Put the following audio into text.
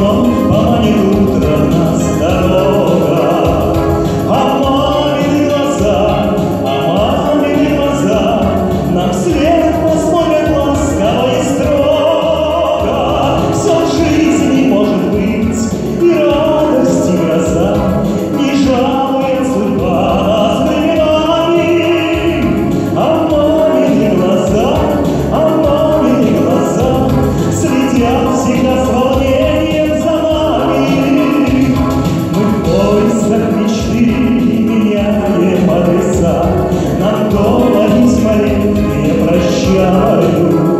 love Senhor.